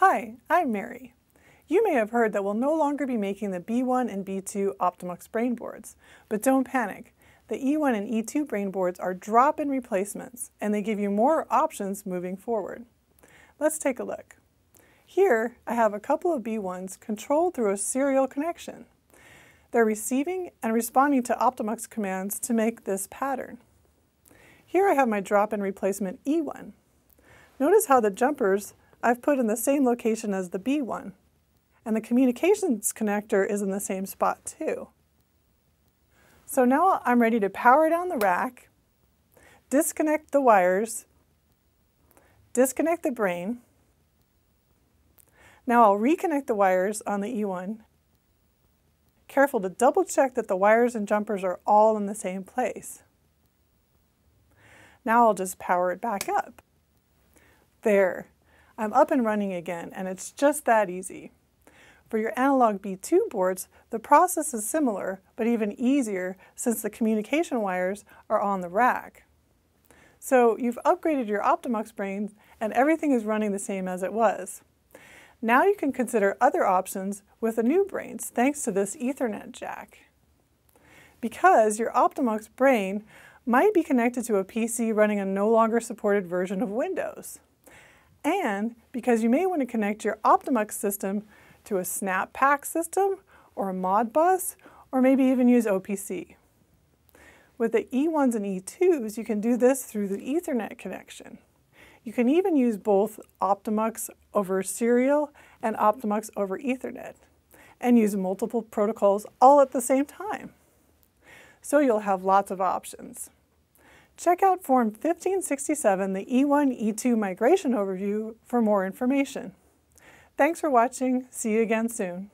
Hi, I'm Mary. You may have heard that we'll no longer be making the B1 and B2 Optomux brain boards, but don't panic. The E1 and E2 brain boards are drop-in replacements, and they give you more options moving forward. Let's take a look. Here, I have a couple of B1s controlled through a serial connection. They're receiving and responding to Optomux commands to make this pattern. Here I have my drop-in replacement E1. Notice how the jumpers I've put in the same location as the B1, and the communications connector is in the same spot too. So now I'm ready to power down the rack, disconnect the wires, disconnect the brain. Now I'll reconnect the wires on the E1. Careful to double check that the wires and jumpers are all in the same place. Now I'll just power it back up. There, I'm up and running again, and it's just that easy. For your analog B2 boards, the process is similar, but even easier since the communication wires are on the rack. So you've upgraded your Optomux brains and everything is running the same as it was. Now you can consider other options with the new brains thanks to this Ethernet jack. Because your Optomux brain might be connected to a PC running a no longer supported version of Windows. And because you may want to connect your Optomux system to a SNAP PAC system or a Modbus, or maybe even use OPC. With the E1s and E2s, you can do this through the Ethernet connection. You can even use both Optomux over serial and Optomux over Ethernet, and use multiple protocols all at the same time. So you'll have lots of options. Check out Form 1567, the E1-E2 migration overview for more information. Thanks for watching. See you again soon.